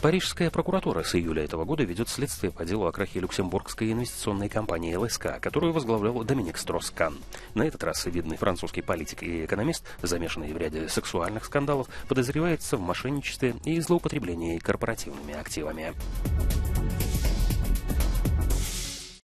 Парижская прокуратура с июля этого года ведет следствие по делу о крахе люксембургской инвестиционной компании ЛСК, которую возглавлял Доминик Строскан. На этот раз видный французский политик и экономист, замешанный в ряде сексуальных скандалов, подозревается в мошенничестве и злоупотреблении корпоративными активами.